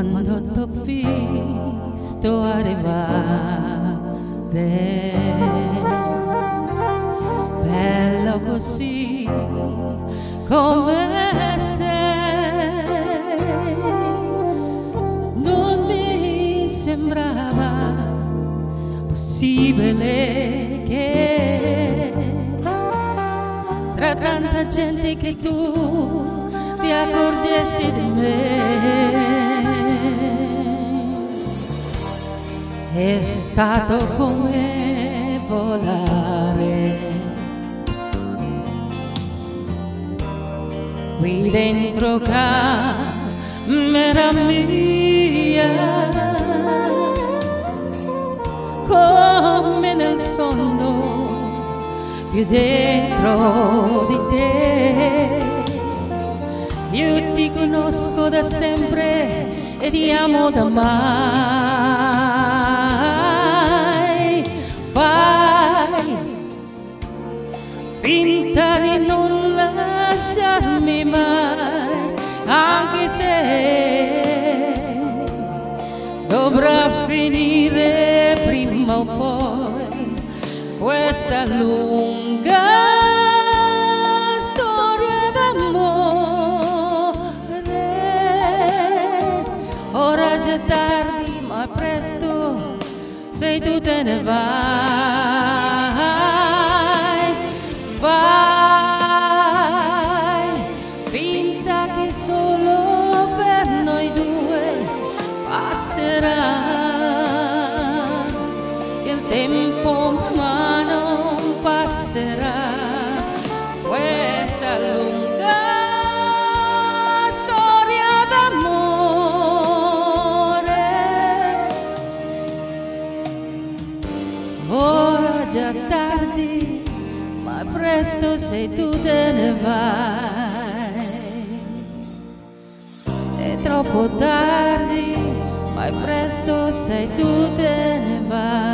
quando t'ho visto arrivare. Bello così come sei. Non mi sembrava possibile che tra tanta gente che tu ti accorgessi di me è stato come volare. Qui dentro camera mia come nel sonno più dentro di te. Io ti conosco da sempre e ti amo da mai fai finta di non lasciarmi mai anche se dovrà finire prima o poi questa lunga sei tu te ne vai. Vai, finta che solo per noi due passerà. Il tempo ma non passerà già tardi ma presto sei tu te ne vai è troppo tardi, ma presto sei tu te ne vai.